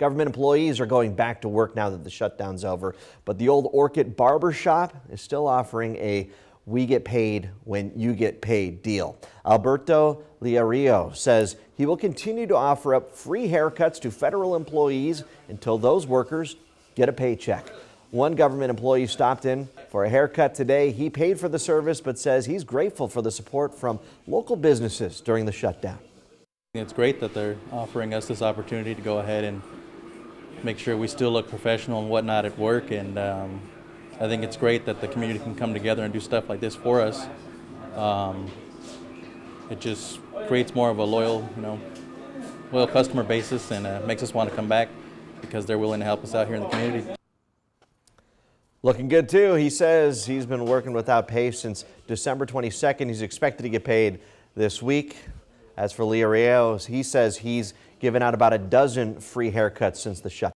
Government employees are going back to work now that the shutdown's over, but the old Orcutt Barber Shop is still offering a we get paid when you get paid deal. Alberto Liario says he will continue to offer up free haircuts to federal employees until those workers get a paycheck. One government employee stopped in for a haircut today. He paid for the service, but says he's grateful for the support from local businesses during the shutdown. It's great that they're offering us this opportunity to go ahead and make sure we still look professional and whatnot at work. And um, I think it's great that the community can come together and do stuff like this for us. Um, it just creates more of a loyal, you know, loyal customer basis and uh, makes us want to come back because they're willing to help us out here in the community. Looking good too. He says he's been working without pay since December 22nd. He's expected to get paid this week. As for Leo Rios, he says he's given out about a dozen free haircuts since the shutdown.